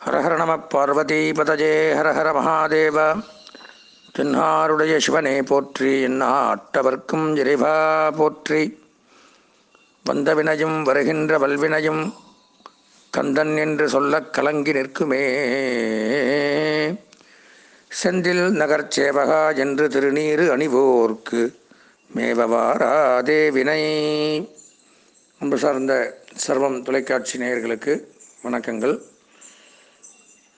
ஹரஹர நம பார்வதீபதே ஹரஹர மகாதேவ தென்னாருடைய சிவனே போற்றி எந்நாட்டவர்க்கும் இறைவா போற்றி வந்த வினையும் வருகின்ற வல்வினையும் கந்தன் என்று சொல்லக் கலங்கி நிற்குமே। செந்தில் நகர் சேவகா என்று திருநீறு அணிவோர்க்கு மேவவாராதே வினை அன்பு சார்ந்த சர்வம் தொலைக்காட்சி நேயர்களுக்கு வணக்கங்கள்.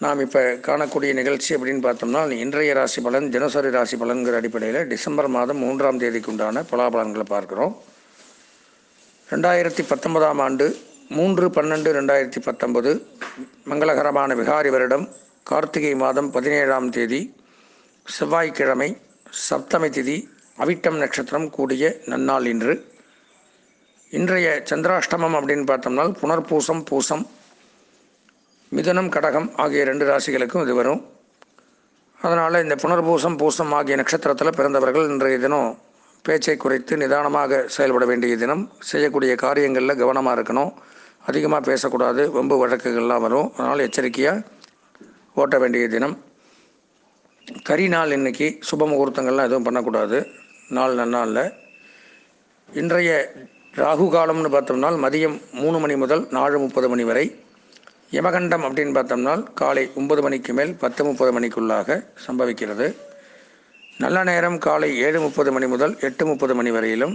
நாம் இப்போ காணக்கூடிய நிகழ்ச்சி அப்படின்னு பார்த்தோம்னா இன்றைய ராசி பலன் தினசரி ராசி பலன்கிற அடிப்படையில் டிசம்பர் மாதம் மூன்றாம் தேதிக்கு உண்டான பலாபலன்களை பார்க்குறோம். ரெண்டாயிரத்தி பத்தொன்பதாம் ஆண்டு மூன்று பன்னெண்டு ரெண்டாயிரத்தி பத்தொன்பது மங்களகரமான விகாரி வருடம் கார்த்திகை மாதம் பதினேழாம் தேதி செவ்வாய்க்கிழமை சப்தமி திதி அவிட்டம் நட்சத்திரம் கூடிய நன்னாள் இன்று. இன்றைய சந்திராஷ்டமம் அப்படின்னு பார்த்தோம்னா புனர்பூசம் பூசம் மிதுனம் கடகம் ஆகிய ரெண்டு ராசிகளுக்கும் இது வரும். அதனால் இந்த புனர்பூசம் பூசம் ஆகிய நட்சத்திரத்தில் பிறந்தவர்கள் இன்றைய தினம் பேச்சை குறைத்து நிதானமாக செயல்பட வேண்டிய தினம். செய்யக்கூடிய காரியங்களில் கவனமாக இருக்கணும். அதிகமாக பேசக்கூடாது. வம்பு வழக்குகள்லாம் வரும். அதனால் எச்சரிக்கையாக ஓட்ட வேண்டிய தினம். கரி நாள் இன்னைக்கு சுப முகூர்த்தங்கள்லாம் எதுவும் பண்ணக்கூடாது. நாள் நன்னாளில் இன்றைய ராகு காலம்னு பார்த்தோம்னால் மதியம் மூணு மணி முதல் நாலு முப்பது மணி வரை யமகண்டம் அப்படின்னு பார்த்தோம்னால் காலை ஒன்பது மணிக்கு மேல் பத்து முப்பது மணிக்குள்ளாக சம்பவிக்கிறது. நல்ல நேரம் காலை ஏழு முப்பது மணி முதல் எட்டு முப்பது மணி வரையிலும்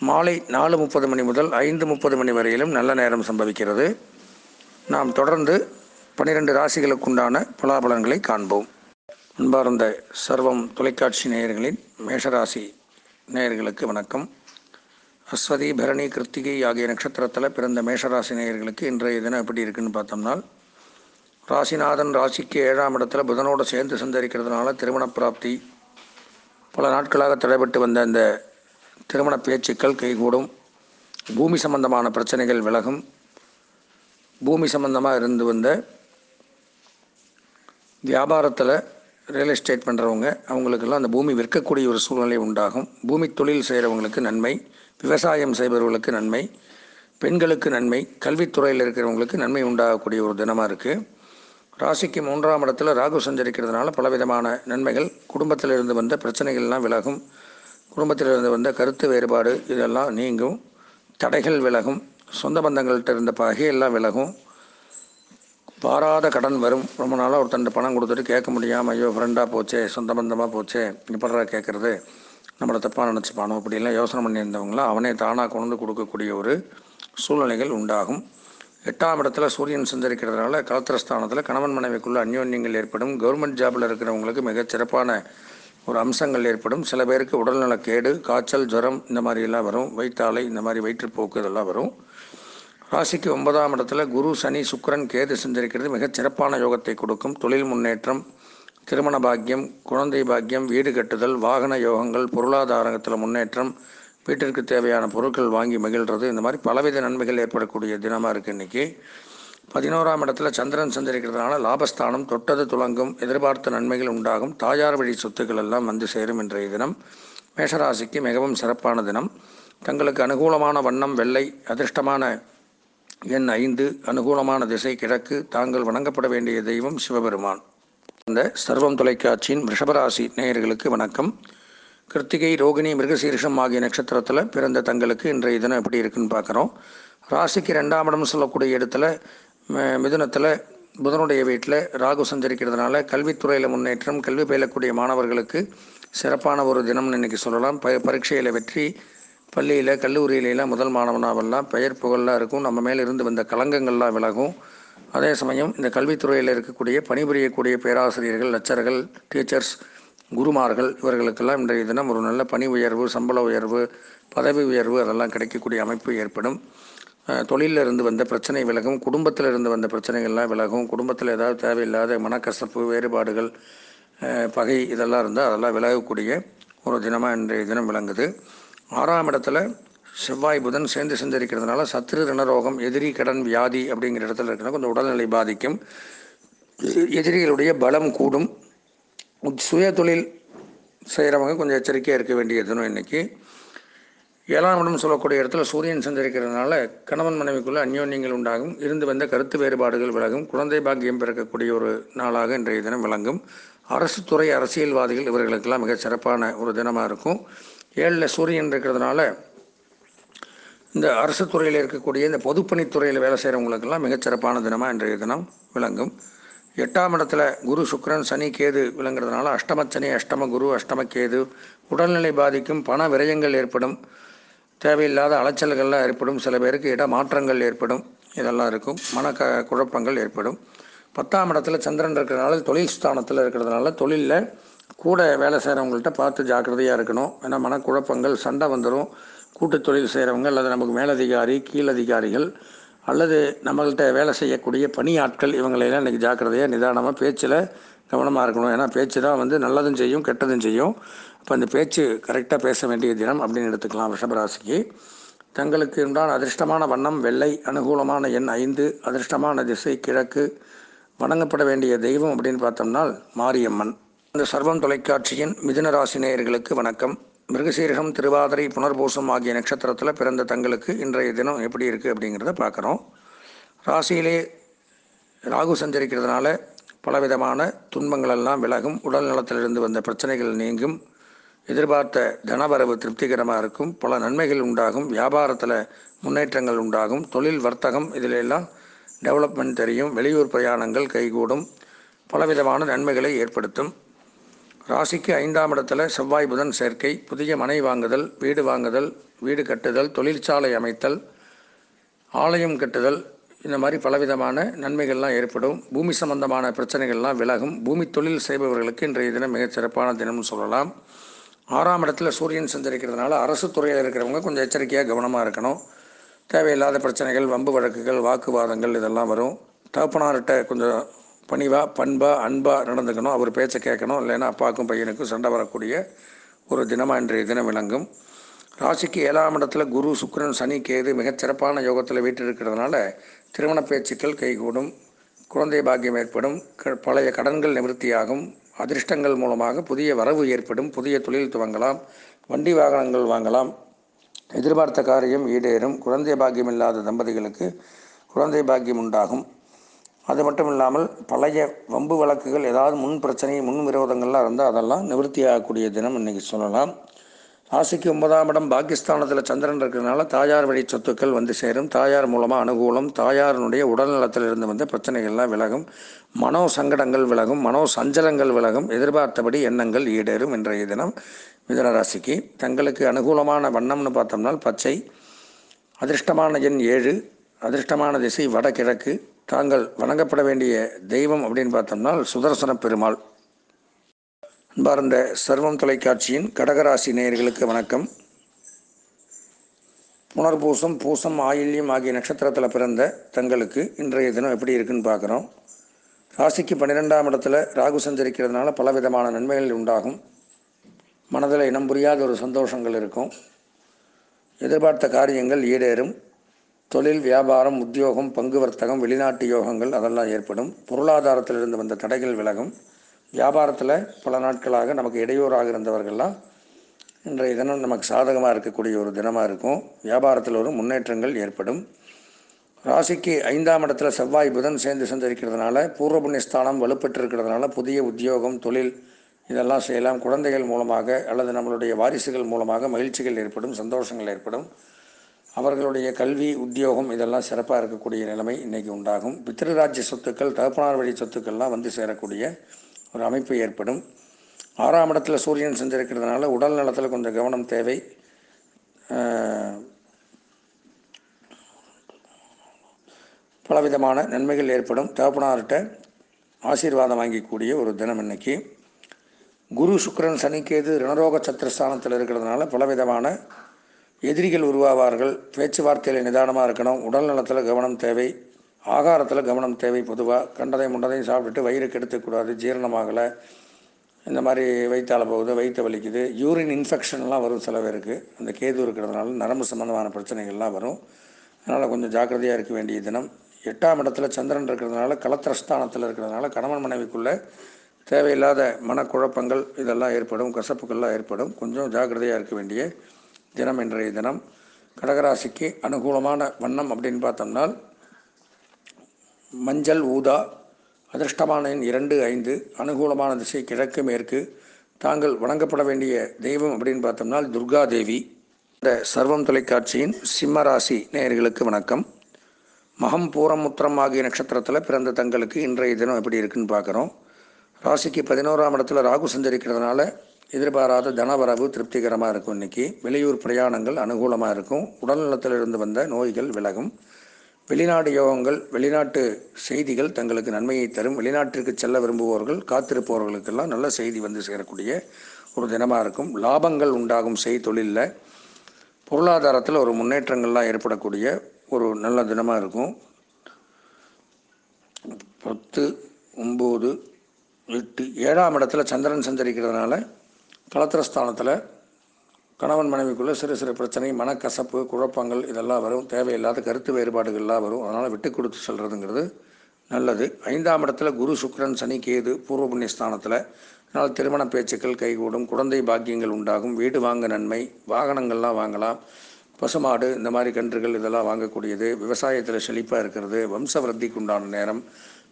மாலை நாலு முப்பது மணி முதல் ஐந்து முப்பது மணி வரையிலும் நல்ல நேரம் சம்பவிக்கிறது. நாம் தொடர்ந்து பனிரெண்டு ராசிகளுக்குண்டான பலாபலன்களை காண்போம். அன்பார்ந்த சர்வம் தொலைக்காட்சி நேயர்களின் மேஷராசி நேயர்களுக்கு வணக்கம். அஸ்வதி பரணி கிருத்திகை ஆகிய நட்சத்திரத்தில் பிறந்த மேஷராசி நேயர்களுக்கு இன்றைய தினம் எப்படி இருக்குன்னு பார்த்தோம்னா ராசிநாதன் ராசிக்கு ஏழாம் இடத்துல புதனோடு சேர்ந்து சந்தரிக்கிறதுனால திருமண பிராப்தி பல நாட்களாக தடைபட்டு வந்த அந்த திருமண பேச்சுக்கள் கைகூடும். பூமி சம்பந்தமான பிரச்சனைகள் விலகும். பூமி சம்பந்தமாக இருந்து வந்த வியாபாரத்தில் ரியல் எஸ்டேட் பண்ணுறவங்க அவங்களுக்கெல்லாம் அந்த பூமி விற்கக்கூடிய ஒரு சூழ்நிலை உண்டாகும். பூமி தொழில் செய்கிறவங்களுக்கு நன்மை. விவசாயம் செய்பவர்களுக்கு நன்மை பெண்களுக்கு நன்மை கல்வித்துறையில் இருக்கிறவங்களுக்கு நன்மை உண்டாகக்கூடிய ஒரு தினமாக இருக்குது ராசிக்கு மூன்றாம் இடத்துல ராகு சஞ்சரிக்கிறதுனால பலவிதமான நன்மைகள். குடும்பத்தில் இருந்து வந்த பிரச்சனைகள்லாம் விலகும். குடும்பத்தில் இருந்து வந்த கருத்து வேறுபாடு இதெல்லாம் நீங்கும். தடைகள் விலகும். சொந்த பந்தங்கள்கிட்ட இருந்த பகையெல்லாம் விலகும். பாராத கடன் வரும். ரொம்ப நாளாக ஒருத்தன் பணம் கொடுத்துட்டு கேட்க முடியாமல் ஐயோ ஃப்ரெண்டாக போச்சே சொந்த பந்தமாக போச்சே இப்படா கேட்குறது? நம்மளை தப்பாக நினச்சிப்பானோ? அப்படிலாம் யோசனை பண்ணியிருந்தவங்களாம் அவனே தானாக கொண்டு வந்து கொடுக்கக்கூடிய ஒரு சூழ்நிலைகள் உண்டாகும். எட்டாம் இடத்துல சூரியன் சஞ்சரிக்கிறதுனால கலத்திரஸ்தானத்தில் கணவன் மனைவிக்குள்ள அந்யோன்யங்கள் ஏற்படும். கவர்மெண்ட் ஜாபில் இருக்கிறவங்களுக்கு மிகச் சிறப்பான ஒரு அம்சங்கள் ஏற்படும். சில பேருக்கு உடல்நலக்கேடு காய்ச்சல் ஜுரம் இந்த மாதிரியெல்லாம் வரும். வயிற்றாலை இந்த மாதிரி வயிற்றுப்போக்கு இதெல்லாம் வரும். ராசிக்கு ஒன்பதாம் இடத்துல குரு சனி சுக்கிரன் கேது சஞ்சரிக்கிறது மிகச் சிறப்பான யோகத்தை கொடுக்கும். தொழில் முன்னேற்றம் திருமண பாக்கியம் குழந்தை பாக்கியம் வீடு கட்டுதல் வாகன யோகங்கள் பொருளாதாரத்தில் முன்னேற்றம் வீட்டிற்கு தேவையான பொருட்கள் வாங்கி மகிழ்கிறது இந்த மாதிரி பலவித நன்மைகள் ஏற்படக்கூடிய தினமாக இருக்குது இன்றைக்கி பதினோராம் இடத்துல சந்திரன் சந்திரிக்கிறதுனால லாபஸ்தானம் தொட்டது துளங்கும் எதிர்பார்த்த நன்மைகள் உண்டாகும் தாயார் வழி சொத்துக்கள் எல்லாம் வந்து சேரும் இன்றைய தினம். மேஷராசிக்கு மிகவும் சிறப்பான தினம். தங்களுக்கு அனுகூலமான வண்ணம் வெள்ளை அதிர்ஷ்டமான எண் ஐந்து அனுகூலமான திசை கிழக்கு தாங்கள் வணங்கப்பட வேண்டிய தெய்வம் சிவபெருமான். இந்த சர்வம் தொலைக்காட்சியின் ரிஷபராசி நேயர்களுக்கு வணக்கம். கிருத்திகை ரோகிணி மிருகசீரிஷம் ஆகிய நட்சத்திரத்தில் பிறந்த தங்களுக்கு இன்றைய தினம் எப்படி இருக்குன்னு பார்க்குறோம். ராசிக்கு ரெண்டாம் இடம் சொல்லக்கூடிய இடத்துல மிதுனத்தில் புதனுடைய வீட்டில் ராகு சஞ்சரிக்கிறதுனால கல்வித்துறையில் முன்னேற்றம் கல்வி பயிலக்கூடிய மாணவர்களுக்கு சிறப்பான ஒரு தினம்னு இன்னைக்கு சொல்லலாம். ப பரீட்சையில் வெற்றி பள்ளியில் கல்லூரியிலலாம் முதல் மாணவனாவெல்லாம் பெயர் புகழெலாம் இருக்கும். நம்ம மேலே இருந்து வந்த கலங்கங்கள்லாம் விலகும். அதே சமயம் இந்த கல்வித்துறையில் இருக்கக்கூடிய பணிபுரியக்கூடிய பேராசிரியர்கள் லெக்சர்கள் டீச்சர்ஸ் குருமார்கள் இவர்களுக்கெல்லாம் இன்றைய தினம் ஒரு நல்ல பணி உயர்வு சம்பள உயர்வு பதவி உயர்வு அதெல்லாம் கிடைக்கக்கூடிய அமைப்பு ஏற்படும். தொழிலில் இருந்து வந்த பிரச்சனை விலகும் குடும்பத்தில் இருந்து வந்த பிரச்சனைகள்லாம் விலகும் குடும்பத்தில் ஏதாவது தேவையில்லாத மனக்கசப்பு வேறுபாடுகள் பகை இதெல்லாம் இருந்தால் அதெல்லாம் விலகக்கூடிய ஒரு தினமாக இன்றைய தினம் விளங்குது. ஆறாம் இடத்துல செவ்வாய் புதன் சேர்ந்து சஞ்சரிக்கிறதுனால சத்ரு ரணரோகம் எதிரி கடன் வியாதி அப்படிங்கிற இடத்துல இருக்கிற கொஞ்சம் உடல்நிலை பாதிக்கும். எதிரிகளுடைய பலம் கூடும். சுய தொழில் செய்கிறவங்க கொஞ்சம் எச்சரிக்கையாக இருக்க வேண்டிய தினம் ஏழாம் இடம் சொல்லக்கூடிய இடத்துல சூரியன் சஞ்சரிக்கிறதுனால கணவன் மனைவிக்குள்ள அந்யோன்யங்கள் உண்டாகும். இருந்து வந்த கருத்து வேறுபாடுகள் விலகும். குழந்தை பாக்கியம் பிறக்கக்கூடிய ஒரு நாளாக இன்றைய தினம் விளங்கும். அரசு துறை அரசியல்வாதிகள் இவர்களுக்கெல்லாம் மிகச் சிறப்பான ஒரு தினமாக இருக்கும். ஏழில் சூரியன் இருக்கிறதுனால இந்த அரசு துறையில் இருக்கக்கூடிய இந்த பொதுப்பணித்துறையில் வேலை செய்கிறவங்களுக்கெல்லாம் மிகச்சிறப்பான தினமாக இன்றைய தினம் விளங்கும். எட்டாம் இடத்துல குரு சுக்ரன் சனி கேது விளங்குறதுனால அஷ்டம சனி அஷ்டம குரு அஷ்டம கேது உடல்நிலை பாதிக்கும் பண விரயங்கள் ஏற்படும் தேவையில்லாத அலைச்சல்கள்லாம் ஏற்படும் சில பேருக்கு இட மாற்றங்கள் ஏற்படும் இதெல்லாம் இருக்கும் மன க குழப்பங்கள் ஏற்படும். பத்தாம் இடத்துல சந்திரன் இருக்கிறதுனால தொழில் ஸ்தானத்தில் இருக்கிறதுனால தொழிலில் கூட வேலை செய்கிறவங்கள்ட்ட பார்த்து ஜாக்கிரதையாக இருக்கணும். ஏன்னா மனக்குழப்பங்கள் சண்டை வந்துடும் கூட்டுத்தொழில் செய்கிறவங்க அல்லது நமக்கு மேலதிகாரி கீழதிகாரிகள் அல்லது நம்மள்கிட்ட வேலை செய்யக்கூடிய பணியாட்கள் இவங்களையெல்லாம் இன்றைக்கி ஜாக்கிரதையாக நிதானமாக பேச்சில் கவனமாக இருக்கணும். ஏன்னா பேச்சு தான் வந்து நல்லதும் செய்யும் கெட்டதும் செய்யும். அப்போ அந்த பேச்சு கரெக்டாக பேச வேண்டிய தினம் அப்படின்னு எடுத்துக்கலாம் ரிஷபராசிக்கு. தங்களுக்கு உண்டான அதிர்ஷ்டமான வண்ணம் வெள்ளை அனுகூலமான எண் ஐந்து அதிர்ஷ்டமான திசை கிழக்கு வணங்கப்பட வேண்டிய தெய்வம் அப்படின்னு பார்த்தோம்னா மாரியம்மன். இந்த சர்வம் தொலைக்காட்சியின் மிதுன ராசி நேயர்களுக்கு வணக்கம். மிருகசீரகம் திருவாதிரை புனர்பூசம் ஆகிய நட்சத்திரத்தில் பிறந்த தங்களுக்கு இன்றைய தினம் எப்படி இருக்குது அப்படிங்கிறத பார்க்குறோம். ராசியிலே ராகு சஞ்சரிக்கிறதுனால பலவிதமான துன்பங்களெல்லாம் விலகும். உடல் நலத்திலிருந்து வந்த பிரச்சனைகள் நீங்கும். எதிர்பார்த்த தனவரவு திருப்திகரமாக இருக்கும். பல நன்மைகள் உண்டாகும். வியாபாரத்தில் முன்னேற்றங்கள் உண்டாகும். தொழில் வர்த்தகம் இதிலெல்லாம் டெவலப்மெண்ட் தெரியும். வெளியூர் பிரயாணங்கள் கைகூடும். பலவிதமான நன்மைகளை ஏற்படுத்தும். ராசிக்கு ஐந்தாம் இடத்துல செவ்வாய் புதன் சேர்க்கை புதிய மனை வாங்குதல் வீடு வாங்குதல் வீடு கட்டுதல் தொழிற்சாலை அமைத்தல் ஆலயம் கட்டுதல் இந்த மாதிரி பலவிதமான நன்மைகள்லாம் ஏற்படும். பூமி சம்பந்தமான பிரச்சனைகள்லாம் விலகும். பூமி தொழில் செய்பவர்களுக்கு இன்றைய தினம் மிகச் சிறப்பான தினம்னு சொல்லலாம். ஆறாம் இடத்துல சூரியன் சஞ்சரிக்கிறதுனால அரசு துறையில் இருக்கிறவங்க கொஞ்சம் எச்சரிக்கையாக கவனமாக இருக்கணும். தேவையில்லாத பிரச்சனைகள் வம்பு வழக்குகள் வாக்குவாதங்கள் இதெல்லாம் வரும். தகப்பனார்கிட்ட கொஞ்சம் பணிவாக பண்பாக அன்பாக நடந்துக்கணும். அவர் பேச்சை கேட்கணும். இல்லைன்னா அப்பாவுக்கும் பையனுக்கும் சண்டை வரக்கூடிய ஒரு தினமாக இன்றைய தினம் விளங்கும். ராசிக்கு ஏழாம் இடத்துல குரு சுக்கரன் சனி கேது மிகச் சிறப்பான யோகத்தில் வீட்டிருக்கிறதுனால திருமண பேச்சுக்கள் கைகூடும். குழந்தை பாக்கியம் ஏற்படும். க- பழைய கடன்கள் நிவர்த்தியாகும். அதிர்ஷ்டங்கள் மூலமாக புதிய வரவு ஏற்படும். புதிய தொழில் துவங்கலாம். வண்டி வாகனங்கள் வாங்கலாம். எதிர்பார்த்த காரியம் ஈடேறும். குழந்தை பாக்கியம் இல்லாத தம்பதிகளுக்கு குழந்தை பாக்கியம் உண்டாகும். அது மட்டும் இல்லாமல் பழைய வம்பு வழக்குகள் ஏதாவது முன் பிரச்சனை முன் விரோதங்கள்லாம் இருந்தால் அதெல்லாம் நிவர்த்தி ஆகக்கூடிய தினம் இன்றைக்கி சொல்லலாம். ராசிக்கு ஒன்பதாம் இடம் பாகிஸ்தானத்தில் சந்திரன் இருக்கிறதுனால தாயார் வழி சொத்துக்கள் வந்து சேரும். தாயார் மூலமாக அனுகூலம் தாயாரினுடைய உடல்நலத்தில் இருந்து வந்த பிரச்சனைகள்லாம் விலகும். மனோ சங்கடங்கள் விலகும் மனோ சஞ்சலங்கள் விலகும். எதிர்பார்த்தபடி எண்ணங்கள் ஈடேறும் இன்றைய தினம் மிதன ராசிக்கு. தங்களுக்கு அனுகூலமான வண்ணம்னு பார்த்தோம்னா பச்சை அதிர்ஷ்டமான எண் ஏழு அதிர்ஷ்டமான திசை வடகிழக்கு. தாங்கள் வணங்கப்பட வேண்டிய தெய்வம் அப்படின்னு பார்த்தோம்னா சுதர்சன பெருமாள். அன்பார்ந்த சர்வம் தொலைக்காட்சியின் கடகராசி நேயர்களுக்கு வணக்கம். புனர்பூசம் பூசம் ஆயில்யம் ஆகிய நட்சத்திரத்தில் பிறந்த தங்களுக்கு இன்றைய தினம் எப்படி இருக்குன்னு பார்க்குறோம். ராசிக்கு பன்னிரெண்டாம் இடத்துல ராகு சஞ்சரிக்கிறதுனால பல விதமான நன்மைகள் உண்டாகும். மனதில் இனம் புரியாத ஒரு சந்தோஷங்கள் இருக்கும். எதிர்பார்த்த காரியங்கள் ஈடேறும். தொழில் வியாபாரம் உத்தியோகம் பங்கு வர்த்தகம் வெளிநாட்டு யோகங்கள் அதெல்லாம் ஏற்படும். பொருளாதாரத்திலிருந்து வந்த தடைகள் விலகும். வியாபாரத்தில் பல நாட்களாக நமக்கு இடையூறாக இருந்தவர்கள்லாம் இன்றைய தினம் நமக்கு சாதகமாக இருக்கக்கூடிய ஒரு தினமாக இருக்கும். வியாபாரத்தில் ஒரு முன்னேற்றங்கள் ஏற்படும். ராசிக்கு ஐந்தாம் இடத்துல செவ்வாய் புதன் சேர்ந்து சஞ்சரிக்கிறதுனால பூர்வ புண்ணியஸ்தானம் வலுப்பெற்றிருக்கிறதுனால புதிய உத்தியோகம் தொழில் இதெல்லாம் செய்யலாம். குழந்தைகள் மூலமாக அல்லது நம்மளுடைய வாரிசுகள் மூலமாக மகிழ்ச்சிகள் ஏற்படும் சந்தோஷங்கள் ஏற்படும். அவர்களுடைய கல்வி உத்தியோகம் இதெல்லாம் சிறப்பாக இருக்கக்கூடிய நிலைமை இன்றைக்கி உண்டாகும். பித்திருராஜ்ய சொத்துக்கள் தகப்பனார் வழி சொத்துக்கள்லாம் வந்து சேரக்கூடிய ஒரு அமைப்பு ஏற்படும். ஆறாம் இடத்துல சூரியன் செஞ்சிருக்கிறதுனால உடல் நலத்தில் கொஞ்சம் கவனம் தேவை. பலவிதமான நன்மைகள் ஏற்படும். தகப்பனார்கிட்ட ஆசீர்வாதம் வாங்கிக்கூடிய ஒரு தினம் இன்னைக்கு. குரு சுக்கரன் சனிக்கேது ரணரோக சத்திரஸ்தானத்தில் இருக்கிறதுனால பலவிதமான எதிரிகள் உருவாவார்கள். பேச்சுவார்த்தையில் நிதானமாக இருக்கணும். உடல் நலத்தில் கவனம் தேவை. ஆகாரத்தில் கவனம் தேவை பொதுவாக கண்டதையும் முண்டதையும் சாப்பிட்டுட்டு வயிறு கெடுத்துக்கூடாது ஜீரணமாகலை. இந்த மாதிரி வயிற்றால போகுது வயிற்று வலிக்குது. யூரின் இன்ஃபெக்ஷன்லாம் வரும் சில பேருக்கு. அந்த கேது இருக்கிறதுனால நரம்பு சம்மந்தமான பிரச்சனைகள்லாம் வரும். அதனால் கொஞ்சம் ஜாக்கிரதையாக இருக்க வேண்டிய தினம். எட்டாம் இடத்துல சந்திரன் இருக்கிறதுனால கலத்திரஸ்தானத்தில் இருக்கிறதுனால கணவன் மனைவிக்குள்ளே தேவையில்லாத மனக்குழப்பங்கள் இதெல்லாம் ஏற்படும். கசப்புகள்லாம் ஏற்படும். கொஞ்சம் ஜாக்கிரதையாக இருக்க வேண்டிய தினம் இன்றைய தினம் கடகராசிக்கு அனுகூலமான வண்ணம் அப்படின்னு பார்த்தோம்னால் மஞ்சள் ஊதா அதிர்ஷ்டமான எண் இரண்டு ஐந்து அனுகூலமான திசை கிழக்கு மேற்கு. தாங்கள் வணங்கப்பட வேண்டிய தெய்வம் அப்படின்னு பார்த்தோம்னால் துர்கா தேவி. இந்த சர்வம் தொலைக்காட்சியின் சிம்ம ராசி நேயர்களுக்கு வணக்கம். மகம் பூரமுத்திரம் ஆகிய நட்சத்திரத்தில் பிறந்த தங்களுக்கு இன்றைய தினம் எப்படி இருக்குன்னு பார்க்குறோம். ராசிக்கு பதினோராம் இடத்துல ராகு சஞ்சரிக்கிறதுனால எதிர்பாராத தனவரவு திருப்திகரமாக இருக்கும் இன்னைக்கு. வெளியூர் பிரயாணங்கள் அனுகூலமாக இருக்கும். உடல்நலத்திலிருந்து வந்த நோய்கள் விலகும். வெளிநாடு யோகங்கள் வெளிநாட்டு செய்திகள் தங்களுக்கு நன்மையை தரும். வெளிநாட்டிற்கு செல்ல விரும்புவோர்கள் காத்திருப்பவர்களுக்கெல்லாம் நல்ல செய்தி வந்து சேரக்கூடிய ஒரு தினமாக இருக்கும். லாபங்கள் உண்டாகும் செய் தொழிலில். பொருளாதாரத்தில் ஒரு முன்னேற்றங்கள்லாம் ஏற்படக்கூடிய ஒரு நல்ல தினமாக இருக்கும். பத்து ஒம்பது எட்டு ஏழாம் இடத்துல சந்திரன் சந்தரிக்கிறதுனால கலத்திரஸ்தானத்தில் கணவன் மனைவிக்குள்ளே சிறு சிறு பிரச்சனை மனக்கசப்பு குழப்பங்கள் இதெல்லாம் வரும். தேவையில்லாத கருத்து வேறுபாடுகள்லாம் வரும். அதனால் விட்டு கொடுத்து செல்கிறதுங்கிறது நல்லது. ஐந்தாம் இடத்துல குரு சுக்ரன் சனி கேது பூர்வ புண்ணிய ஸ்தானத்தில் அதனால் திருமண பேச்சுக்கள் கைகூடும். குழந்தை பாக்கியங்கள் உண்டாகும். வீடு வாங்க நன்மை. வாகனங்கள்லாம் வாங்கலாம். பசுமாடு இந்த மாதிரி கன்றுகள் இதெல்லாம் வாங்கக்கூடியது. விவசாயத்தில் செழிப்பாக இருக்கிறது. வம்சவிருத்திக்கு உண்டான நேரம்.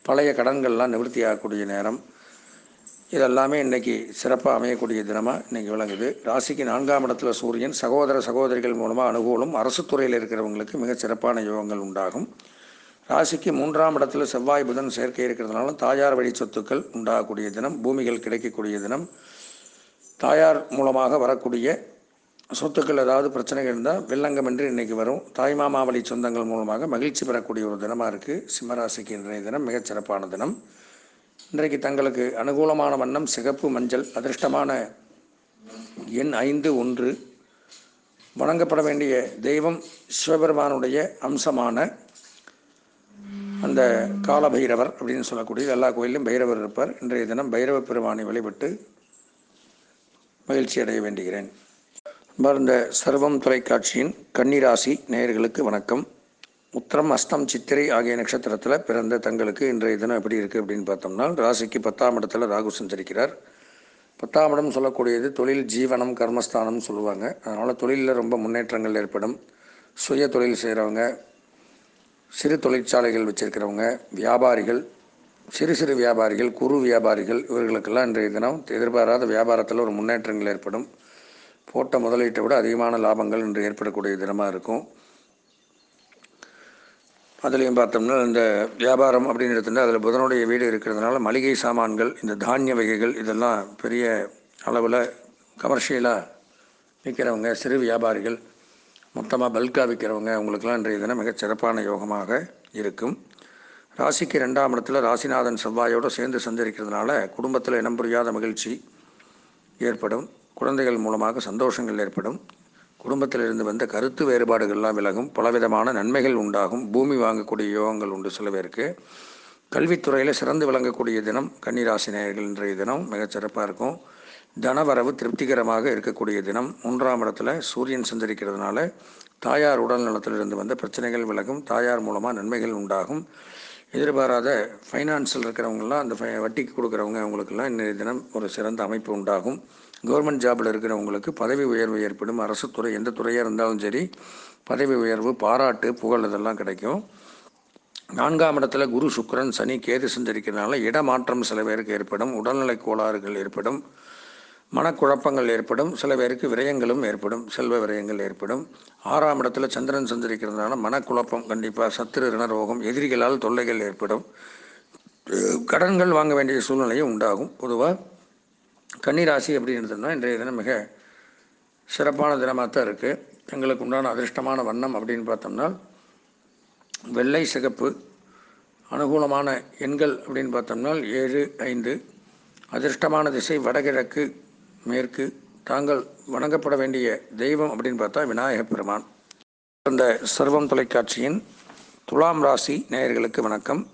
பழைய கடன்கள்லாம் நிவர்த்தி ஆகக்கூடிய நேரம். இதெல்லாமே இன்றைக்கி சிறப்பாக அமையக்கூடிய தினமாக இன்றைக்கி விளங்குது. ராசிக்கு நான்காம் இடத்துல சூரியன் சகோதர சகோதரிகள் மூலமாக அனுகூலம் அரசு துறையில் இருக்கிறவங்களுக்கு மிக சிறப்பான யோகங்கள் உண்டாகும். ராசிக்கு மூன்றாம் இடத்துல செவ்வாய் புதன் சேர்க்கை இருக்கிறதுனால தாயார் வழி சொத்துக்கள் உண்டாகக்கூடிய தினம் பூமிகள் கிடைக்கக்கூடிய தினம். தாயார் மூலமாக வரக்கூடிய சொத்துக்கள் ஏதாவது பிரச்சனைகள் இருந்தால் வெள்ளங்கமின்றி இன்றைக்கி வரும். தாய்மாமா வழி சொந்தங்கள் மூலமாக மகிழ்ச்சி பெறக்கூடிய ஒரு தினமாக இருக்குது சிம்மராசிக்கு இன்றைய தினம் மிகச் சிறப்பான தினம். இன்றைக்கு தங்களுக்கு அனுகூலமான வண்ணம் சிகப்பு மஞ்சள் அதிர்ஷ்டமான எண் ஐந்து ஒன்று. வணங்கப்பட வேண்டிய தெய்வம் சிவபெருமானுடைய அம்சமான அந்த கால பைரவர் அப்படின்னு சொல்லக்கூடிய எல்லா கோயிலும் பைரவர் இருப்பார். இன்றைய தினம் பைரவ பெருமானை வழிபட்டு மகிழ்ச்சி அடைய வேண்டுகிறேன். இந்த சர்வம் தொலைக்காட்சியின் கன்னிராசி நேயர்களுக்கு வணக்கம். உத்திரம் அஸ்தம் சித்திரை ஆகிய நட்சத்திரத்தில் பிறந்த தங்களுக்கு இன்றைய தினம் எப்படி இருக்குது அப்படின்னு பார்த்தோம்னா ராசிக்கு பத்தாம் இடத்துல ராகு சஞ்சரிக்கிறார். பத்தாம் இடம் சொல்லக்கூடியது தொழில் ஜீவனம் கர்மஸ்தானம் சொல்லுவாங்க. அதனால் தொழிலில் ரொம்ப முன்னேற்றங்கள் ஏற்படும். சுய தொழில் செய்கிறவங்க சிறு தொழிற்சாலைகள் வச்சுருக்கிறவங்க வியாபாரிகள் சிறு சிறு வியாபாரிகள் குறு வியாபாரிகள் இவர்களுக்கெல்லாம் இன்றைய தினம் எதிர்பாராத வியாபாரத்தில் ஒரு முன்னேற்றங்கள் ஏற்படும். போட்ட முதலீட்டை விட அதிகமான லாபங்கள் இன்று ஏற்படக்கூடிய தினமாக இருக்கும். அதுலேயும் பார்த்தோம்னா இந்த வியாபாரம் அப்படின்னு எடுத்துட்டா அதில் புதனுடைய வீடு இருக்கிறதுனால மளிகை சாமான்கள் இந்த தானிய வகைகள் இதெல்லாம் பெரிய அளவில் கமர்ஷியலாக விற்கிறவங்க சிறு வியாபாரிகள் மொத்தமாக பல்காக விற்கிறவங்க அவங்களுக்கெல்லாம் இன்றைய தினம் மிகச் சிறப்பான யோகமாக இருக்கும். ராசிக்கு ரெண்டாம் இடத்துல ராசிநாதன் செவ்வாயோடு சேர்ந்து சந்திருக்கிறதுனால குடும்பத்தில் இனம் புரியாத மகிழ்ச்சி ஏற்படும். குழந்தைகள் மூலமாக சந்தோஷங்கள் ஏற்படும். குடும்பத்தில் இருந்து வந்த கருத்து வேறுபாடுகள்லாம் விலகும். பலவிதமான நன்மைகள் உண்டாகும். பூமி வாங்கக்கூடிய யோகங்கள் உண்டு சில பேருக்கு. கல்வித்துறையில் சிறந்து விளங்கக்கூடிய தினம் கன்னிராசி நேயர்கள் இன்றைய தினம். மிகச்சிறப்பாக இருக்கும். தனவரவு திருப்திகரமாக இருக்கக்கூடிய தினம். மூன்றாம் இடத்துல சூரியன் சஞ்சரிக்கிறதுனால தாயார் உடல் நலத்திலிருந்து வந்த பிரச்சனைகள் விலகும். தாயார் மூலமாக நன்மைகள் உண்டாகும். எதிர்பாராத ஃபைனான்ஸில் இருக்கிறவங்கலாம் அந்த ஃபை வட்டிக்கு கொடுக்குறவங்க அவங்களுக்கெல்லாம் இன்றைய தினம் ஒரு சிறந்த அமைப்பு உண்டாகும். கவர்மெண்ட் ஜாபில் இருக்கிறவங்களுக்கு பதவி உயர்வு ஏற்படும். அரசு துறை எந்த துறையாக இருந்தாலும் சரி பதவி உயர்வு பாராட்டு புகழ் இதெல்லாம் கிடைக்கும். நான்காம் இடத்துல குரு சுக்கரன் சனி கேது செஞ்சிருக்கிறதுனால இடமாற்றம் சில பேருக்கு ஏற்படும். உடல்நிலை கோளாறுகள் ஏற்படும். மனக்குழப்பங்கள் ஏற்படும். சில பேருக்கு விரயங்களும் ஏற்படும். செல்வ விரயங்கள் ஏற்படும். ஆறாம் இடத்துல சந்திரன் சஞ்சரிக்கிறதுனால மனக்குழப்பம் கண்டிப்பாக சத்திரு ரணரோகம் எதிரிகளால் தொல்லைகள் ஏற்படும். கடன்கள் வாங்க வேண்டிய சூழ்நிலையும் உண்டாகும். பொதுவாக கன்னிராசி அப்படின்னு இருந்ததுன்னா இன்றைய தினம் மிக சிறப்பான தினமாக தான் இருக்குது எங்களுக்கு உண்டான அதிர்ஷ்டமான வண்ணம் அப்படின்னு பார்த்தோம்னா வெள்ளை சிகப்பு அனுகூலமான எண்கள் அப்படின்னு பார்த்தோம்னா ஏழு ஐந்து. அதிர்ஷ்டமான திசை வடகிழக்கு மேற்கு. தாங்கள் வணங்கப்பட வேண்டிய தெய்வம் அப்படின்னு பார்த்தா விநாயகப் பெருமான். இந்த சர்வம் தொலைக்காட்சியின் துலாம் ராசி நேயர்களுக்கு வணக்கம்.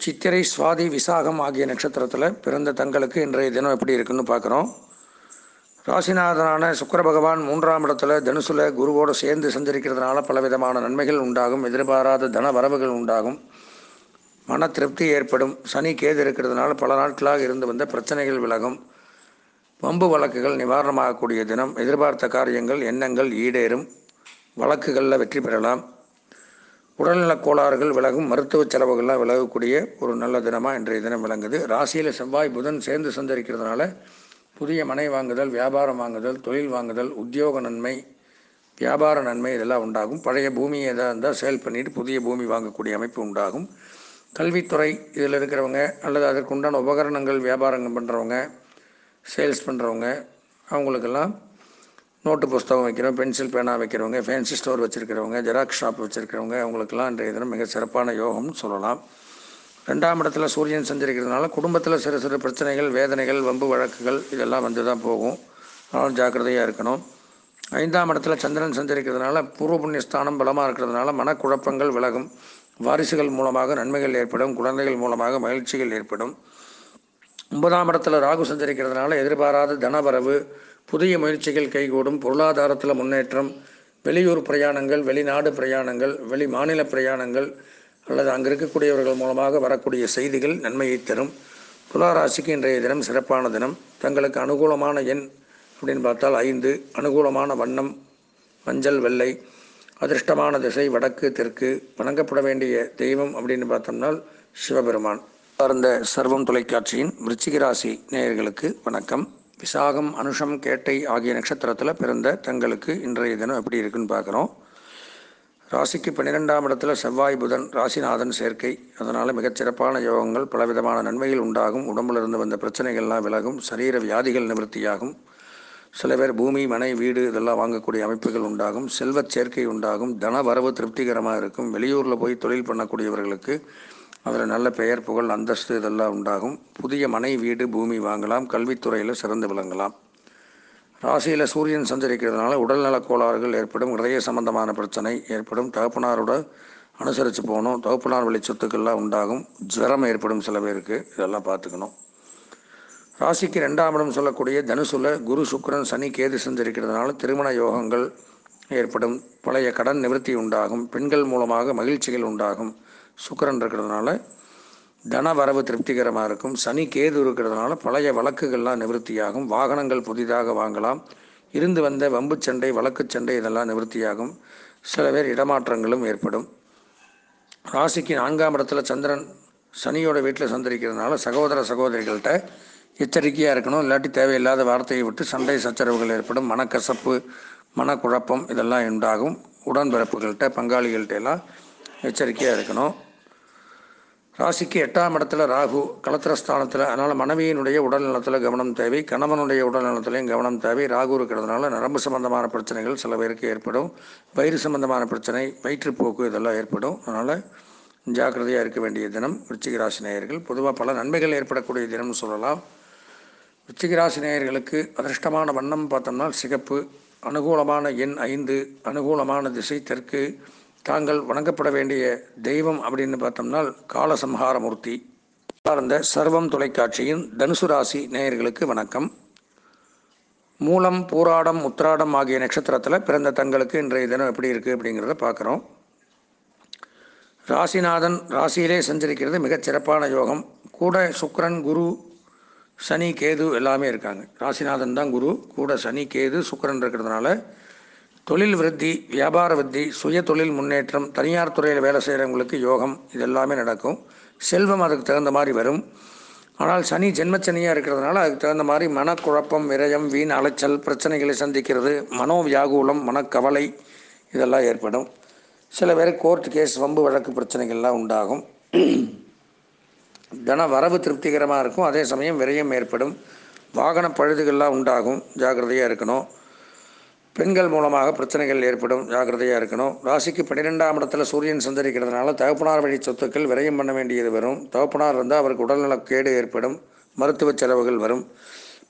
சித்திரை சுவாதி விசாகம் ஆகிய நட்சத்திரத்தில் பிறந்த தங்களுக்கு இன்றைய தினம் எப்படி இருக்குன்னு பார்க்குறோம். ராசிநாதனான சுக்கர பகவான் மூன்றாம் இடத்துல தனுசுல குருவோடு சேர்ந்து சஞ்சரிக்கிறதுனால பலவிதமான நன்மைகள் உண்டாகும் எதிர்பாராத தன வரவுகள் உண்டாகும் மன திருப்தி ஏற்படும் சனி கேது இருக்கிறதுனால பல நாட்களாக இருந்து வந்த பிரச்சனைகள் விலகும் வம்பு வழக்குகள் நிவாரணமாகக்கூடிய தினம் எதிர்பார்த்த காரியங்கள் எண்ணங்கள் ஈடேறும் வழக்குகளில் வெற்றி பெறலாம் உடல்நலக் கோளாறுகள் விலகும் மருத்துவ செலவுகள்லாம் விலகக்கூடிய ஒரு நல்ல தினமாக இன்றைய தினம் விளங்குது. ராசியில் செவ்வாய் புதன் சேர்ந்து சந்தரிக்கிறதுனால புதிய மனை வாங்குதல் வியாபாரம் வாங்குதல் தொழில் வாங்குதல் உத்தியோக நன்மை வியாபார நன்மை இதெல்லாம் உண்டாகும். பழைய பூமியை எதாக இருந்தால் சேல் பண்ணிட்டு புதிய பூமி வாங்கக்கூடிய அமைப்பு உண்டாகும். கல்வித்துறை இதில் இருக்கிறவங்க அல்லது அதற்கு உண்டான உபகரணங்கள் வியாபாரங்கள் பண்ணுறவங்க சேல்ஸ் பண்ணுறவங்க அவங்களுக்கெல்லாம் நோட்டு புஸ்தகம் வைக்கிறோம் பென்சில் பேனா வைக்கிறவங்க ஃபேன்சி ஸ்டோர் வச்சுருக்கிறவங்க ஜெராக்ஸ் ஷாப் வச்சுருக்கிறவங்க அவங்களுக்கெல்லாம் இன்றைய தினம் மிக சிறப்பான யோகம்னு சொல்லலாம். ரெண்டாம் இடத்துல சூரியன் சஞ்சரிக்கிறதுனால குடும்பத்தில் சிறு சிறு பிரச்சனைகள் வேதனைகள் வம்பு வழக்குகள் இதெல்லாம் வந்து தான் போகும். அதனால் ஜாக்கிரதையாக இருக்கணும். ஐந்தாம் இடத்துல சந்திரன் சஞ்சரிக்கிறதுனால பூர்வ புண்ணியஸ்தானம் பலமாக இருக்கிறதுனால மனக்குழப்பங்கள் விலகும். வாரிசுகள் மூலமாக நன்மைகள் ஏற்படும் குழந்தைகள் மூலமாக மகிழ்ச்சிகள் ஏற்படும். ஒன்பதாம் இடத்துல ராகு சஞ்சரிக்கிறதுனால எதிர்பாராத தனவரவு புதிய முயற்சிகள் கைகூடும். பொருளாதாரத்தில் முன்னேற்றம் வெளியூர் பிரயாணங்கள் வெளிநாடு பிரயாணங்கள் வெளி மாநில பிரயாணங்கள் அல்லது அங்கு இருக்கக்கூடியவர்கள் மூலமாக வரக்கூடிய செய்திகள் நன்மையை தரும். துளாராசிக்கு இன்றைய தினம் சிறப்பான தினம். தங்களுக்கு அனுகூலமான எண் அப்படின்னு பார்த்தால் ஐந்து. அனுகூலமான வண்ணம் மஞ்சள் வெள்ளை. அதிர்ஷ்டமான திசை வடக்கு தெற்கு. வணங்கப்பட வேண்டிய தெய்வம் அப்படின்னு பார்த்தோம்னால் சிவபெருமான். சார்ந்த சர்வம் தொலைக்காட்சியின் விருச்சிக ராசி நேயர்களுக்கு வணக்கம். விசாகம் அனுஷம் கேட்டை ஆகிய நட்சத்திரத்தில் பிறந்த தங்களுக்கு இன்றைய தினம் எப்படி இருக்குன்னு பார்க்குறோம். ராசிக்கு பன்னிரெண்டாம் இடத்துல செவ்வாய் புதன் ராசிநாதன் சேர்க்கை. அதனால் மிகச்சிறப்பான யோகங்கள் பலவிதமான நன்மைகள் உண்டாகும். உடம்புல இருந்து வந்த பிரச்சனைகள்லாம் விலகும். சரீர வியாதிகள் நிவர்த்தியாகும். சில பேர் பூமி மனை வீடு இதெல்லாம் வாங்கக்கூடிய அமைப்புகள் உண்டாகும். செல்வச் சேர்க்கை உண்டாகும். தன வரவு திருப்திகரமாக இருக்கும். வெளியூரில் போய் தொழில் பண்ணக்கூடியவர்களுக்கு அதில் நல்ல பெயர் புகழ் அந்தஸ்து இதெல்லாம் உண்டாகும். புதிய மனை வீடு பூமி வாங்கலாம். கல்வித்துறையில் சிறந்து விளங்கலாம். ராசியில் சூரியன் சஞ்சரிக்கிறதுனால உடல்நலக் கோளாறுகள் ஏற்படும். இதய சம்பந்தமான பிரச்சனை ஏற்படும். தகப்பனாரோட அனுசரித்து போகணும். தகப்பனார் வழி சொத்துக்கள்லாம் உண்டாகும். ஜுரம் ஏற்படும் சில பேருக்கு. இதெல்லாம் பார்த்துக்கணும். ராசிக்கு ரெண்டாம் இடம் சொல்லக்கூடிய தனுசுல குரு சுக்கரன் சனி கேது சஞ்சரிக்கிறதுனால திருமண யோகங்கள் ஏற்படும். பழைய கடன் நிவர்த்தி உண்டாகும். பெண்கள் மூலமாக மகிழ்ச்சிகள் உண்டாகும். சுக்கரன் இருக்கிறதுனால தன வரவு திருப்திகரமாக இருக்கும். சனி கேது இருக்கிறதுனால பழைய வழக்குகள்லாம் நிவர்த்தியாகும். வாகனங்கள் புதிதாக வாங்கலாம். இருந்து வந்த வம்பு சண்டை வழக்குச் சண்டை இதெல்லாம் நிவர்த்தியாகும். சில பேர் இடமாற்றங்களும் ஏற்படும். ராசிக்கு நான்காம் இடத்துல சந்திரன் சனியோட வீட்டில் சந்தரிக்கிறதுனால சகோதர சகோதரிகள்கிட்ட எச்சரிக்கையாக இருக்கணும். இல்லாட்டி தேவையில்லாத வார்த்தையை விட்டு சண்டை சச்சரவுகள் ஏற்படும். மனக்கசப்பு மனக்குழப்பம் இதெல்லாம் உண்டாகும். உடன்பிறப்புகள்கிட்ட பங்காளிகள்கிட்ட எல்லாம் எச்சரிக்கையாக இருக்கணும். ராசிக்கு எட்டாம் இடத்துல ராகு கலத்திரஸ்தானத்தில் அதனால் மனைவியினுடைய உடல் நலத்தில் கவனம் தேவை கணவனுடைய உடல் நலத்திலையும் கவனம் தேவை. ராகு இருக்கிறதுனால நரம்பு சம்பந்தமான பிரச்சனைகள் சில பேருக்கு ஏற்படும். வயிறு சம்பந்தமான பிரச்சனை வயிற்றுப்போக்கு இதெல்லாம் ஏற்படும். அதனால் ஜாக்கிரதையாக இருக்க வேண்டிய தினம் விருச்சிக ராசி நேயர்கள். பொதுவாக பல நன்மைகள் ஏற்படக்கூடிய தினம்னு சொல்லலாம். விருச்சிக ராசி நேயர்களுக்கு அதிர்ஷ்டமான வண்ணம் பார்த்தோம்னா சிகப்பு அனுகூலமான எண் ஐந்து அனுகூலமான திசை தெற்கு தாங்கள் வணங்கப்பட வேண்டிய தெய்வம் அப்படின்னு பார்த்தோம்னால் காலசம்ஹாரமூர்த்தி. சார்ந்த சர்வம் தொலைக்காட்சியின் தனுசு ராசி நேயர்களுக்கு வணக்கம். மூலம் பூராடம் உத்திராடம் ஆகிய நட்சத்திரத்தில் பிறந்த தங்களுக்கு இன்றைய தினம் எப்படி இருக்குது அப்படிங்கிறத பார்க்குறோம். ராசிநாதன் ராசியிலே சஞ்சரிக்கிறது மிகச் சிறப்பான யோகம். கூட சுக்ரன் குரு சனி கேது எல்லாமே இருக்காங்க. ராசிநாதன் தான் குரு கூட சனி கேது சுக்கரன் இருக்கிறதுனால தொழில் விருத்தி வியாபார விருத்தி சுய தொழில் முன்னேற்றம் தனியார் துறையில் வேலை செய்கிறவங்களுக்கு யோகம் இது எல்லாமே நடக்கும். செல்வம் அதுக்கு தகுந்த மாதிரி வரும். ஆனால் சனி ஜென்மச்சனியாக இருக்கிறதுனால அதுக்கு தகுந்த மாதிரி மனக்குழப்பம் விரயம் வீண் அலைச்சல் பிரச்சனைகளை சந்திக்கிறது மனோவியாகூலம் மனக்கவலை இதெல்லாம் ஏற்படும். சில பேர் கோர்ட் கேஸ் வம்பு வழக்கு பிரச்சனைகள்லாம் உண்டாகும். தன வரவு திருப்திகரமாக இருக்கும். அதே சமயம் விரயம் ஏற்படும். வாகன பழுதுகள்லாம் உண்டாகும். ஜாக்கிரதையாக இருக்கணும். பெண்கள் மூலமாக பிரச்சனைகள் ஏற்படும். ஜாக்கிரதையாக இருக்கணும். ராசிக்கு பன்னிரெண்டாம் இடத்துல சூரியன் சந்தரிக்கிறதுனால தகப்பனார் வழி சொத்துக்கள் விரயம் பண்ண வேண்டியது வரும். தகப்பனார் இருந்தால் அவருக்கு உடல்நலக் கேடு ஏற்படும். மருத்துவ செலவுகள் வரும்.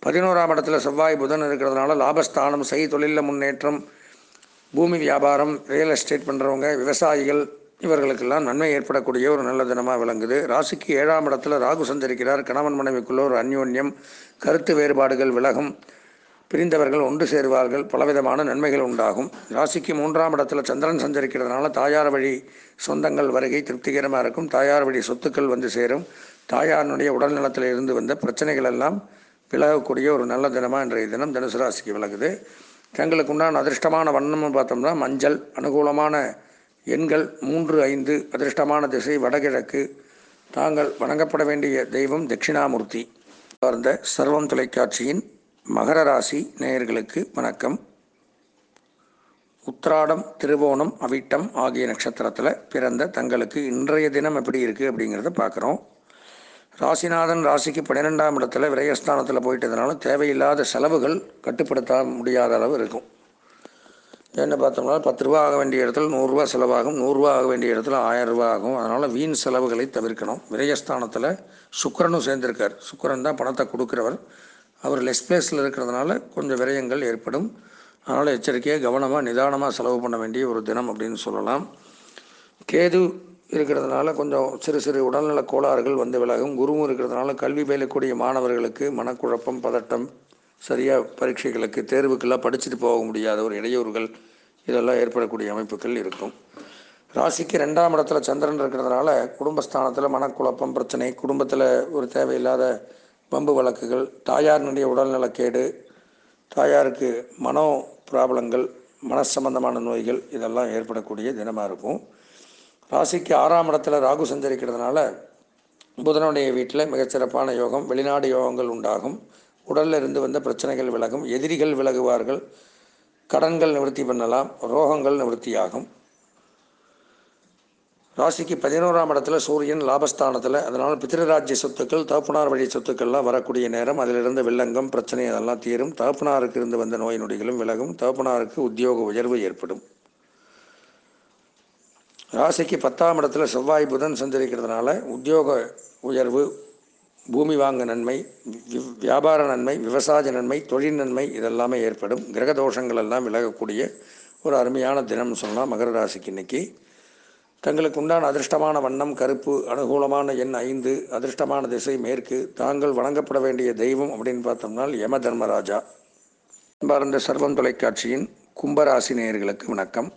பதினோராம் இடத்துல செவ்வாய் புதன் இருக்கிறதுனால லாபஸ்தானம் செய் தொழிலில் முன்னேற்றம் பூமி வியாபாரம் ரியல் எஸ்டேட் பண்ணுறவங்க விவசாயிகள் இவர்களுக்கெல்லாம் நன்மை ஏற்படக்கூடிய ஒரு நல்ல தினமாக விளங்குது. ராசிக்கு ஏழாம் இடத்துல ராகு சஞ்சரிக்கிறார். கணவன் மனைவிக்குள்ள ஒரு அந்யோன்யம் கருத்து வேறுபாடுகள் விலகும். பிரிந்தவர்கள் ஒன்று சேருவார்கள். பலவிதமான நன்மைகள் உண்டாகும். ராசிக்கு மூன்றாம் இடத்துல சந்திரன் சஞ்சரிக்கிறதுனால தாயார் வழி சொந்தங்கள் வருகை திருப்திகரமாக இருக்கும். தாயார் வழி சொத்துக்கள் வந்து சேரும். தாயாரினுடைய உடல் நலத்தில் இருந்து வந்த பிரச்சனைகள் எல்லாம் விலகக்கூடிய ஒரு நல்ல தினமாக இன்றைய தினம் தனுசு ராசிக்கு விலகுது தங்களுக்கு உண்டான அதிர்ஷ்டமான வண்ணம்னு பார்த்தோம்னா மஞ்சள் அனுகூலமான எண்கள் மூன்று ஐந்து அதிர்ஷ்டமான திசை வடகிழக்கு. தாங்கள் வணங்கப்பட வேண்டிய தெய்வம் தட்சிணாமூர்த்தி. சார்ந்த சர்வம் தொலைக்காட்சியின் மகர ராசி நேயர்களுக்கு வணக்கம். உத்ராடம் திருவோணம் அவிட்டம் ஆகிய நட்சத்திரத்தில் பிறந்த தங்களுக்கு இன்றைய தினம் எப்படி இருக்குது அப்படிங்கிறத பார்க்குறோம் ராசிநாதன் ராசிக்கு பன்னிரெண்டாம் இடத்துல விரயஸ்தானத்தில் போயிட்டதுனால தேவையில்லாத செலவுகள் கட்டுப்படுத்த முடியாத அளவு இருக்கும். என்ன பார்த்தோம்னா பத்து ரூபா ஆக வேண்டிய இடத்துல நூறுரூவா செலவாகும் நூறுரூவா ஆக வேண்டிய இடத்துல ஆயிரம் ரூபா ஆகும். அதனால் வீண் செலவுகளை தவிர்க்கணும். விரயஸ்தானத்தில் சுக்கரனும் சேர்ந்திருக்கார். சுக்கரன் தான் பணத்தை கொடுக்குறவர். அவர் லெஸ் பிளேஸில் இருக்கிறதுனால கொஞ்சம் விரயங்கள் ஏற்படும். அதனால் எச்சரிக்கையாக கவனமாக நிதானமாக செலவு பண்ண வேண்டிய ஒரு தினம் அப்படின்னு சொல்லலாம். கேது இருக்கிறதுனால கொஞ்சம் சிறு சிறு உடல்நல கோளாறுகள் வந்து விலகும். குருவும் இருக்கிறதுனால கல்வி பயிலக்கூடிய மாணவர்களுக்கு மனக்குழப்பம் பதட்டம் சரியாக பரீட்சைகளுக்கு தேர்வுக்கெல்லாம் படிச்சுட்டு போக முடியாத ஒரு இடையூறுகள் இதெல்லாம் ஏற்படக்கூடிய அமைப்புகள் இருக்கும். ராசிக்கு ரெண்டாம் இடத்துல சந்திரன் இருக்கிறதுனால குடும்பஸ்தானத்தில் மனக்குழப்பம் பிரச்சனை குடும்பத்தில் ஒரு தேவையில்லாத வம்பு வழக்குகள் தாயாரினுடைய உடல்நலக்கேடு தாயாருக்கு மனோ ப்ராப்ளங்கள் மன சம்பந்தமான நோய்கள் இதெல்லாம் ஏற்படக்கூடிய தினமாக இருக்கும். ராசிக்கு ஆறாம் இடத்துல ராகு சஞ்சரிக்கிறதுனால புதனுடைய வீட்டில் மிகச்சிறப்பான யோகம் வெளிநாடு யோகங்கள் உண்டாகும். உடலில் இருந்து வந்த பிரச்சனைகள் விலகும். எதிரிகள் விலகுவார்கள். கடன்கள் நிவர்த்தி பண்ணலாம். ரோகங்கள் நிவர்த்தியாகும். ராசிக்கு பதினோராம் இடத்துல சூரியன் லாபஸ்தானத்தில். அதனால் பித்திருராஜ்ய சொத்துக்கள் தகப்பனார் வழி சொத்துக்கள்லாம் வரக்கூடிய நேரம். அதிலிருந்து வில்லங்கம் பிரச்சனை அதெல்லாம் தீரும். தகப்பனாருக்கு இருந்து வந்த நோய் நொடிகளும் விலகும். தகப்பனாருக்கு உத்தியோக உயர்வு ஏற்படும். ராசிக்கு பத்தாம் இடத்துல செவ்வாய் புதன் சஞ்சரிக்கிறதுனால உத்தியோக உயர்வு பூமி வாங்க நன்மை வியாபார நன்மை விவசாய நன்மை தொழில் நன்மை இதெல்லாமே ஏற்படும். கிரக தோஷங்கள் எல்லாம் விலகக்கூடிய ஒரு அருமையான தினம்னு சொல்லலாம் மகர ராசிக்கு இன்னைக்கு. தங்களுக்கு உண்டான அதிர்ஷ்டமான வண்ணம் கருப்பு அனுகூலமான எண் ஐந்து அதிர்ஷ்டமான திசை மேற்கு தாங்கள் வணங்கப்பட வேண்டிய தெய்வம் அப்படின்னு பார்த்தோம்னால் யம தர்மராஜா. அன்பார்ந்த சர்வம் தொலைக்காட்சியின் கும்பராசி நேயர்களுக்கு வணக்கம்.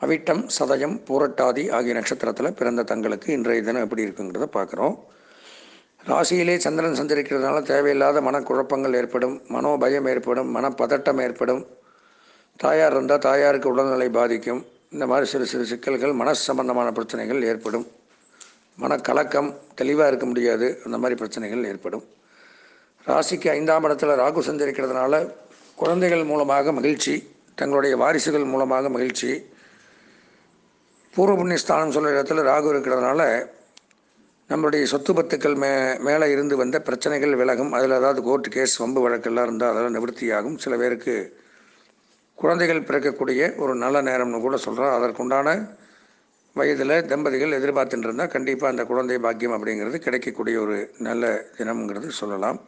அவிட்டம் சதயம் பூரட்டாதி ஆகிய நட்சத்திரத்தில் பிறந்த தங்களுக்கு இன்றைய தினம் எப்படி இருக்குங்கிறத பார்க்குறோம். ராசியிலே சந்திரன் சஞ்சரிக்கிறதுனால தேவையில்லாத மனக்குழப்பங்கள் ஏற்படும் மனோபயம் ஏற்படும் மனப்பதட்டம் ஏற்படும். தாயார் இருந்தால் தாயாருக்கு உடல்நிலை பாதிக்கும். இந்த மாதிரி சிறு சிறு சிக்கல்கள் மன சம்பந்தமான பிரச்சனைகள் ஏற்படும். மனக்கலக்கம் தெளிவாக இருக்க முடியாது. அந்த மாதிரி பிரச்சனைகள் ஏற்படும். ராசிக்கு ஐந்தாம் இடத்துல ராகு சந்திருக்கிறதுனால குழந்தைகள் மூலமாக மகிழ்ச்சி தங்களுடைய வாரிசுகள் மூலமாக மகிழ்ச்சி. பூர்வ புண்ணிய ஸ்தானம் சொல்கிற இடத்துல ராகு இருக்கிறதுனால நம்மளுடைய சொத்து பத்துக்கள் மே மேலே இருந்து வந்த பிரச்சனைகள் விலகும். அதில் ஏதாவது கோர்ட்டு கேஸ் வம்பு வழக்கெல்லாம் இருந்தால் அதெல்லாம் நிவர்த்தியாகும். சில பேருக்கு குழந்தைகள் பிறக்கக்கூடிய ஒரு நல்ல நேரம்னு கூட சொல்கிறோம் அதற்குண்டான வயதில் தம்பதிகள் எதிர்பார்த்துட்டு இருந்தால் கண்டிப்பாக அந்த குழந்தை பாக்கியம் அப்படிங்கிறது கிடைக்கக்கூடிய ஒரு நல்ல தினம்ங்கிறது சொல்லலாம்.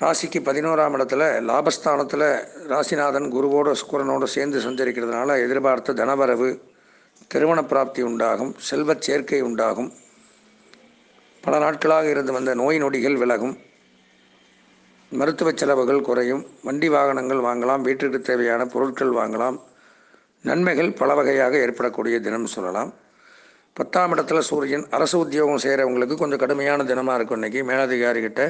ராசிக்கு பதினோராம் இடத்துல லாபஸ்தானத்தில் ராசிநாதன் குருவோட சுக்கரனோடு சேர்ந்து சஞ்சரிக்கிறதுனால எதிர்பார்த்த தனவரவு திருமண பிராப்தி உண்டாகும் செல்வச் சேர்க்கை உண்டாகும். பல நாட்களாக இருந்து வந்த நோய் நொடிகள் விலகும். மருத்துவ செலவுகள் குறையும் வண்டி வாகனங்கள் வாங்கலாம் வீட்டிற்கு தேவையான பொருட்கள் வாங்கலாம். நன்மைகள் பல வகையாக ஏற்படக்கூடிய தினம் சொல்லலாம். பத்தாம் இடத்துல சூரியன் அரசு உத்தியோகம் செய்கிறவங்களுக்கு கொஞ்சம் கடுமையான தினமாக இருக்கும் இன்றைக்கி மேலதிகாரிகிட்ட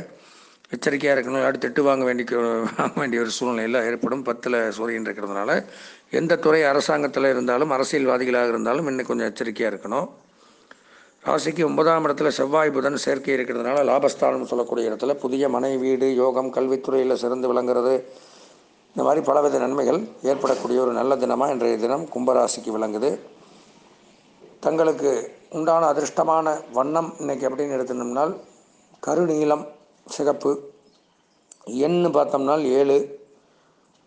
எச்சரிக்கையாக இருக்கணும். இல்லாட்டி திட்டு வாங்க வேண்டி வாங்க வேண்டிய ஒரு சூழ்நிலையில் ஏற்படும். பத்தில் சூரியன் இருக்கிறதுனால எந்த துறை அரசாங்கத்தில் இருந்தாலும் அரசியல்வாதிகளாக இருந்தாலும் இன்னும் கொஞ்சம் எச்சரிக்கையாக இருக்கணும். ராசிக்கு ஒன்பதாம் இடத்துல செவ்வாய் புதன் சேர்க்கை இருக்கிறதுனால லாபஸ்தானம் சொல்லக்கூடிய இடத்துல புதிய மனை வீடு யோகம் கல்வித்துறையில் சிறந்து விளங்குறது. இந்த மாதிரி பலவித நன்மைகள் ஏற்படக்கூடிய ஒரு நல்ல தினமாக இன்றைய தினம் கும்பராசிக்கு விளங்குது. தங்களுக்கு உண்டான அதிர்ஷ்டமான வண்ணம் இன்னைக்கு அப்படின்னு எடுத்துனோம்னால் கருநீளம் சிகப்பு எண்ணு பார்த்தோம்னால் ஏழு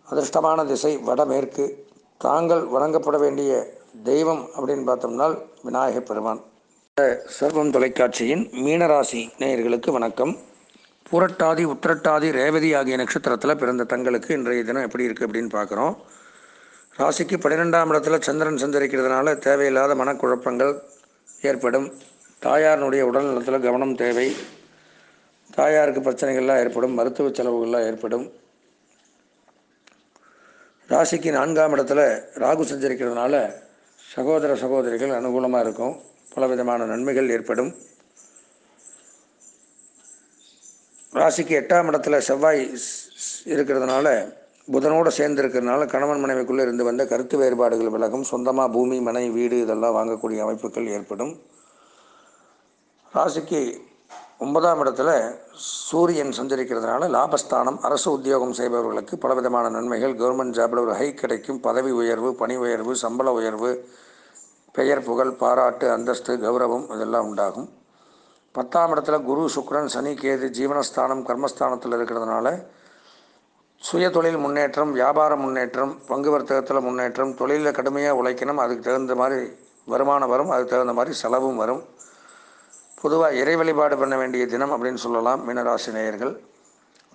அதிர்ஷ்டமான திசை வடமேற்கு. தாங்கள் வணங்கப்பட வேண்டிய தெய்வம் அப்படின்னு பார்த்தோம்னால் விநாயகப் பெருமான். சர்வம் தொலைக்காட்சியின் மீனராசி நேயர்களுக்கு வணக்கம். புரட்டாதி உத்திரட்டாதி ரேவதி ஆகிய நட்சத்திரத்தில் பிறந்த தங்களுக்கு இன்றைய தினம் எப்படி இருக்குது அப்படின்னு பார்க்குறோம். ராசிக்கு பன்னிரெண்டாம் இடத்துல சந்திரன் சந்தரிக்கிறதுனால தேவையில்லாத மனக்குழப்பங்கள் ஏற்படும். தாயாரினுடைய உடல் நலத்தில் கவனம் தேவை. தாயாருக்கு பிரச்சனைகள்லாம் ஏற்படும் மருத்துவ செலவுகள்லாம் ஏற்படும். ராசிக்கு நான்காம் இடத்துல ராகு சஞ்சரிக்கிறதுனால சகோதர சகோதரிகள் அனுகூலமாக இருக்கும். பலவிதமான நன்மைகள் ஏற்படும். ராசிக்கு எட்டாம் இடத்துல செவ்வாய் இருக்கிறதுனால புதனோடு சேர்ந்து இருக்கிறதுனால கணவன் மனைவிக்குள்ளே இருந்து வந்த கருத்து வேறுபாடுகள் விலகும். சொந்தமாக பூமி மனை வீடு இதெல்லாம் வாங்கக்கூடிய அமைப்புகள் ஏற்படும். ராசிக்கு ஒன்பதாம் இடத்துல சூரியன் சஞ்சரிக்கிறதுனால லாபஸ்தானம் அரசு உத்தியோகம் செய்பவர்களுக்கு பலவிதமான நன்மைகள். கவர்மெண்ட் ஜாபில் ஒரு ஹை கிடைக்கும். பதவி உயர்வு பணி உயர்வு சம்பள உயர்வு பெயர் புகழ் பாராட்டு அந்தஸ்து கௌரவம் இதெல்லாம் உண்டாகும். பத்தாம் இடத்துல குரு சுக்ரன் சனி கேது ஜீவனஸ்தானம் கர்மஸ்தானத்தில் இருக்கிறதுனால சுய தொழில் முன்னேற்றம் வியாபார முன்னேற்றம் பங்கு வர்த்தகத்தில் முன்னேற்றம் தொழிலில் கடுமையாக உழைக்கணும். அதுக்கு தகுந்த மாதிரி வருமானம் வரும். அதுக்கு தகுந்த மாதிரி செலவும் வரும். பொதுவாக இறை வழிபாடு பண்ண வேண்டிய தினம் அப்படின்னு சொல்லலாம் மீனராசி நேயர்கள்.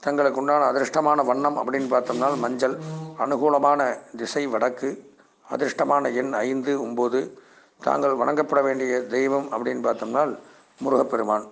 தங்களுக்கு உண்டான அதிர்ஷ்டமான வண்ணம் அப்படின்னு பார்த்தோம்னா மஞ்சள் அனுகூலமான திசை வடக்கு அதிர்ஷ்டமான எண் ஐந்து ஒம்பது தாங்கள் வணங்கப்பட வேண்டிய தெய்வம் அப்படின்னு பார்த்தோம்னால் முருகப்பெருமான்.